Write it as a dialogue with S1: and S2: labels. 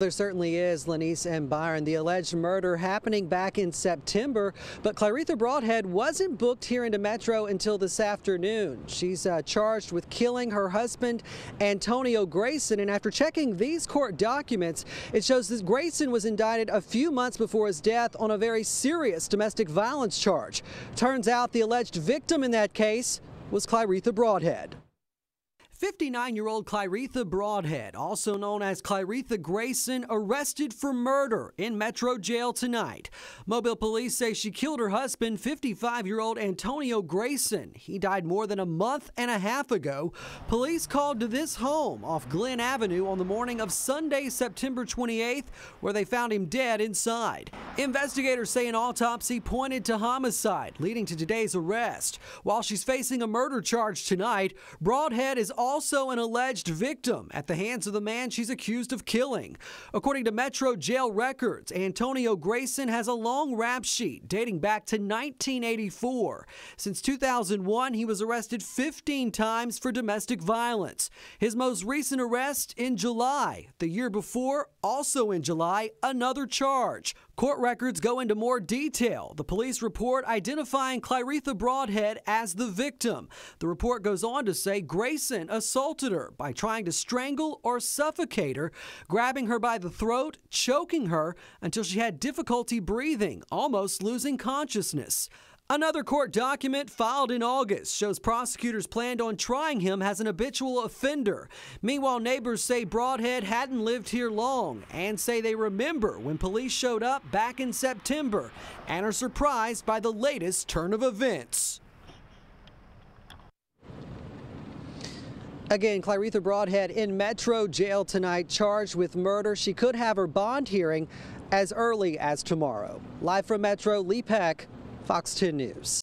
S1: There certainly is, Lenise and Byron. The alleged murder happening back in September, but Claretha Broadhead wasn't booked here into Metro until this afternoon. She's uh, charged with killing her husband, Antonio Grayson, and after checking these court documents, it shows that Grayson was indicted a few months before his death on a very serious domestic violence charge. Turns out the alleged victim in that case was Claretha Broadhead. 59 year old Claretha Broadhead, also known as Claretha Grayson, arrested for murder in Metro Jail tonight. Mobile police say she killed her husband, 55 year old Antonio Grayson. He died more than a month and a half ago. Police called to this home off Glenn Avenue on the morning of Sunday, September 28th, where they found him dead inside. Investigators say an autopsy pointed to homicide, leading to today's arrest. While she's facing a murder charge tonight, Broadhead is also an alleged victim at the hands of the man she's accused of killing. According to Metro Jail records, Antonio Grayson has a long rap sheet dating back to 1984. Since 2001, he was arrested 15 times for domestic violence. His most recent arrest in July. The year before, also in July, another charge Court records go into more detail. The police report identifying Claretha Broadhead as the victim. The report goes on to say Grayson assaulted her by trying to strangle or suffocate her, grabbing her by the throat, choking her until she had difficulty breathing, almost losing consciousness. Another court document filed in August shows prosecutors planned on trying him as an habitual offender. Meanwhile, neighbors say Broadhead hadn't lived here long and say they remember when police showed up back in September and are surprised by the latest turn of events. Again, Claretha Broadhead in Metro Jail tonight, charged with murder. She could have her bond hearing as early as tomorrow. Live from Metro, Lee Peck, Fox 10 News.